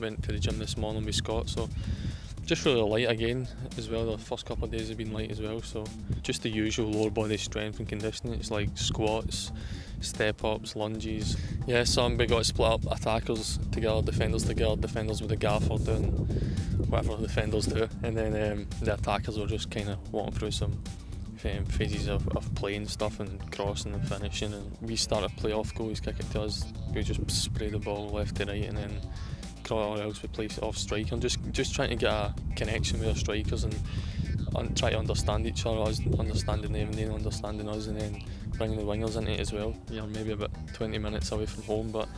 went to the gym this morning with Scott, so just really light again as well. The first couple of days have been light as well, so just the usual lower body strength and conditioning. It's like squats, step ups, lunges. Yeah, some we got split up attackers together, defenders together, defenders with the gaffer doing whatever the defenders do, and then um, the attackers were just kind of walking through some um, phases of, of playing stuff and crossing and finishing. And we start a playoff goalies kick it to us. We just spray the ball left to right and then or else we play off striker. And just just trying to get a connection with our strikers and, and try to understand each other, us understanding them and then understanding us, and then bringing the wingers into it as well. You're maybe about 20 minutes away from home, but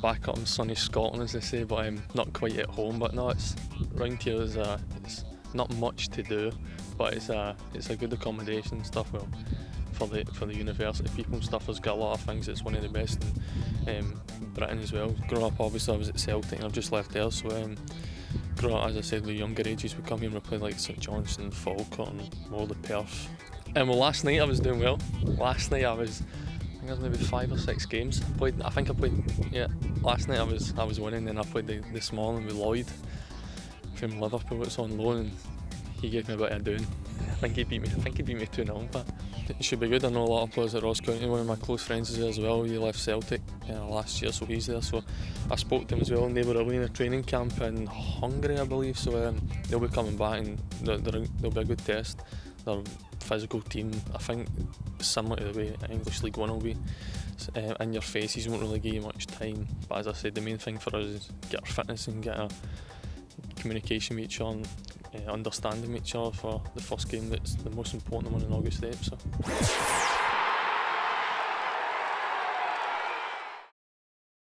back up in sunny Scotland, as they say, but I'm not quite at home. But no, it's round here is uh, it's not much to do but it's a it's a good accommodation and stuff. Well, for the for the university people and stuff, has got a lot of things. It's one of the best in um, Britain as well. Growing up, obviously, I was at Celtic and I've just left there, so. Um, growing up, as I said, the younger ages, we come here and we play like St Johnstone, Falkirk, all the Perth. And well, last night I was doing well. Last night I was, I think I was maybe five or six games. I played, I think I played, yeah. Last night I was, I was winning. Then I played the, this morning with Lloyd from Liverpool. It's on loan, and he gave me a bit of a doing. Think he beat me. I think he beat me two 0 but it should be good. I know a lot of players at Ross County. One of my close friends is there as well. He left Celtic uh, last year, so he's there. So I spoke to him as well, and they were away in a training camp in Hungary, I believe. So um, they'll be coming back, and they'll be a good test. They're physical team. I think similar to the way English League One will be. Uh, in your faces won't really give you much time. But as I said, the main thing for us is get our fitness and get our communication with each other uh, understanding each other for the first game that's the most important one in August 8th. So.